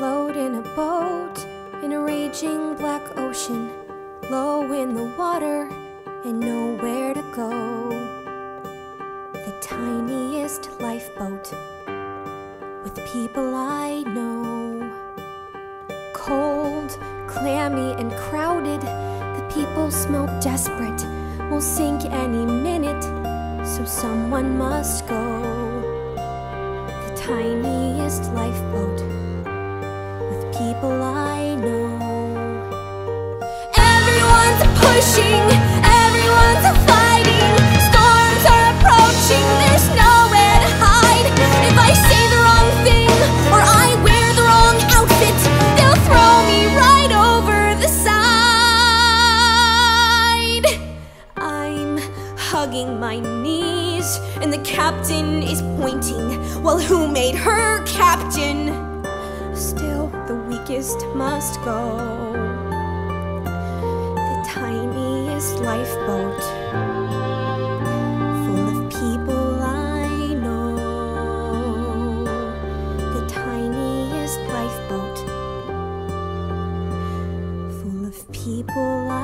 float in a boat in a raging black ocean, low in the water and nowhere to go. The tiniest lifeboat with people I know. Cold, clammy, and crowded, the people smell desperate, will sink any minute, so someone must go. The tiniest lifeboat Everyone's pushing, everyone's fighting. Storms are approaching, there's nowhere to hide. If I say the wrong thing or I wear the wrong outfit, they'll throw me right over the side. I'm hugging my knees, and the captain is pointing. Well, who made her captain? Still, the weakest must go. Lifeboat, full of people I know. The tiniest lifeboat, full of people I.